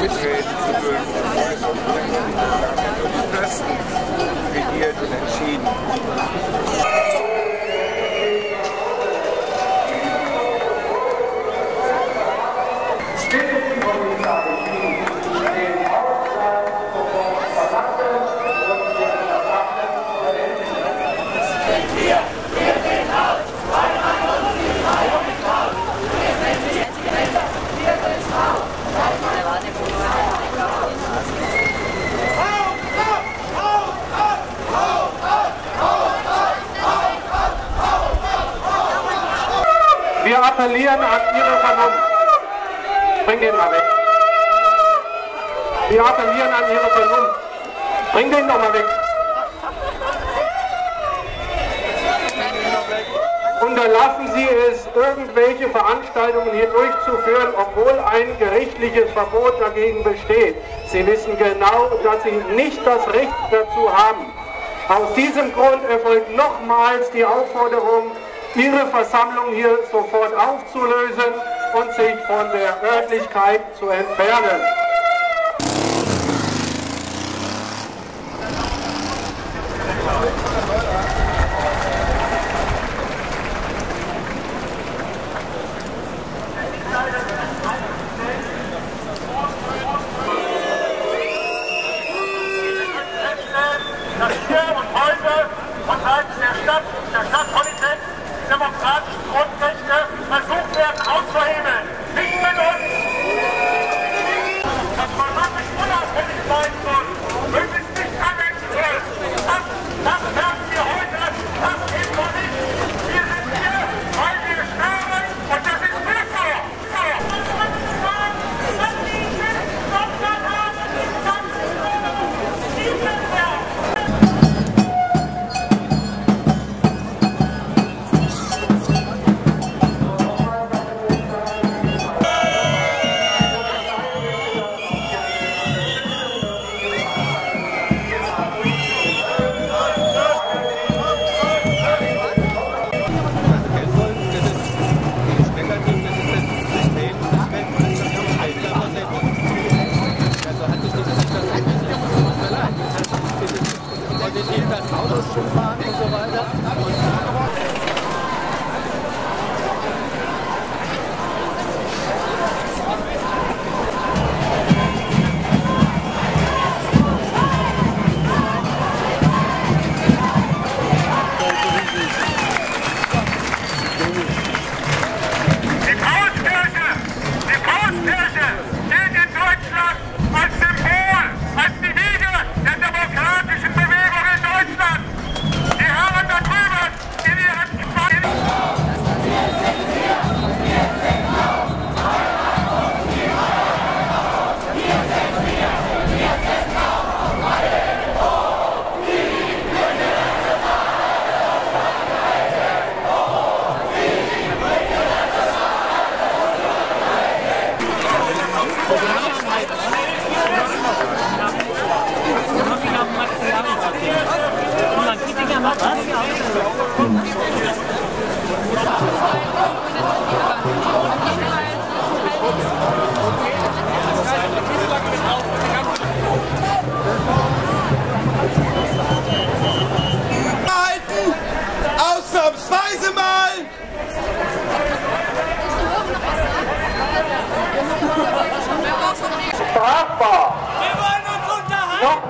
mitreden zu dürfen. Da haben die Fürsten regiert und entschieden. Wir appellieren an Ihre Vernunft. Bring den mal weg. Wir appellieren an Ihre Vernunft. Bring den doch mal weg. Unterlassen Sie es, irgendwelche Veranstaltungen hier durchzuführen, obwohl ein gerichtliches Verbot dagegen besteht. Sie wissen genau, dass Sie nicht das Recht dazu haben. Aus diesem Grund erfolgt nochmals die Aufforderung, Ihre Versammlung hier sofort aufzulösen und sich von der Örtlichkeit zu entfernen.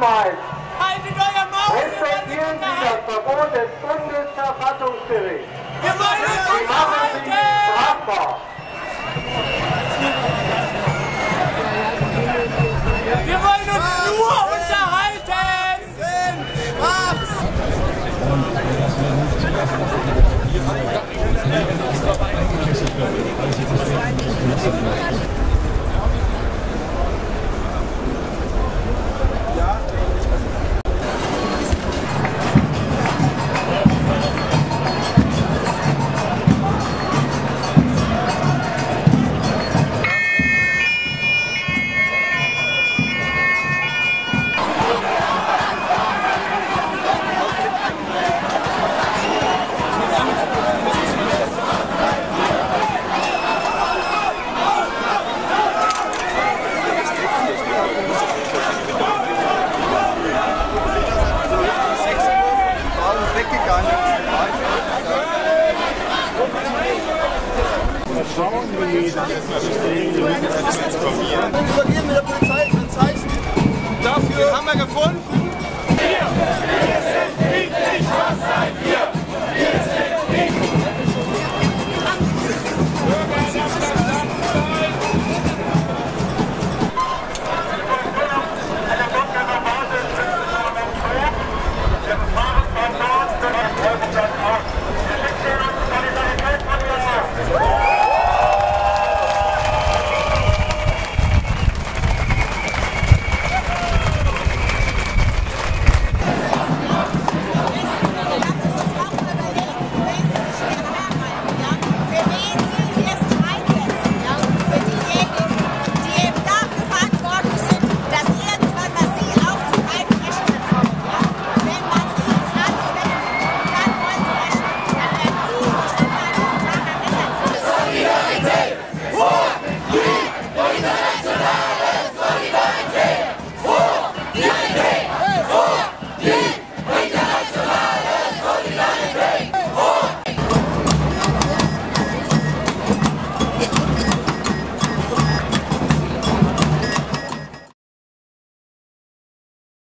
Nochmals! Haltet euer Maul! Respektieren Sie das! Verbot des Bundesverfassungsgerichts. Übergeben mit der Polizei ein Zeichen dafür. haben wir gefunden. Hier!